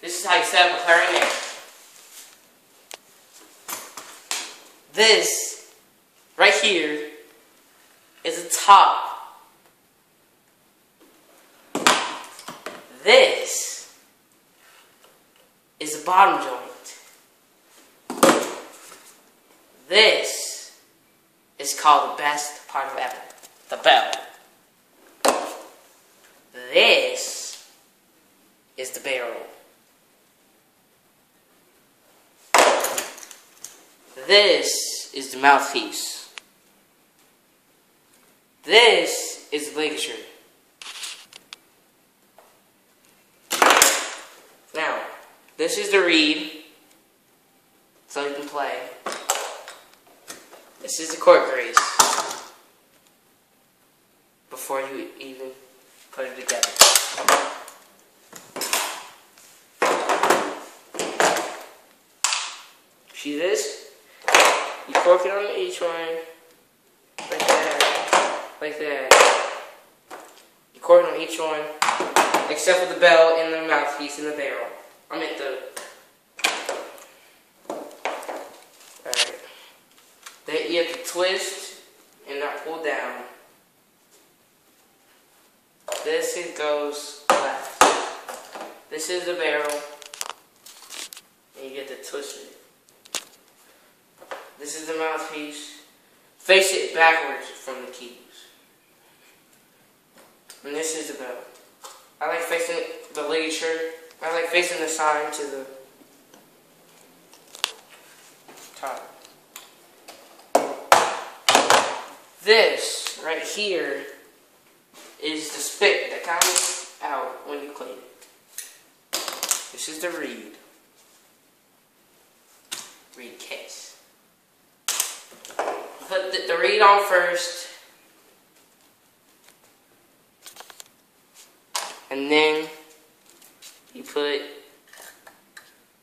This is how you set up a clarinet. This, right here, is the top. This is the bottom joint. This is called the best part of ever, the bell. This is the barrel. This is the mouthpiece. This is the ligature. Now, this is the reed, so you can play. This is the cork grease, before you even put it together. See this? You cork it on each one, like that, like that. You cork it on each one, except for the bell and the mouthpiece and the barrel. I meant the. Alright. Then you have to twist and not pull down. This it goes left. This is the barrel. And you get to twist it. This is the mouthpiece. Face it backwards from the keys. And this is the bell. I like facing the ligature. I like facing the sign to the top. This right here is the spit that comes out when you clean it. This is the reed. Reed Put the, the reed on first. And then you put,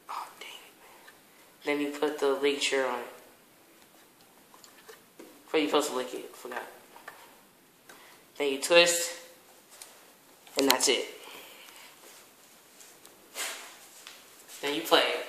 oh dang it, Then you put the ligature on it. Before you supposed to lick it, forgot. Then you twist, and that's it. Then you play it.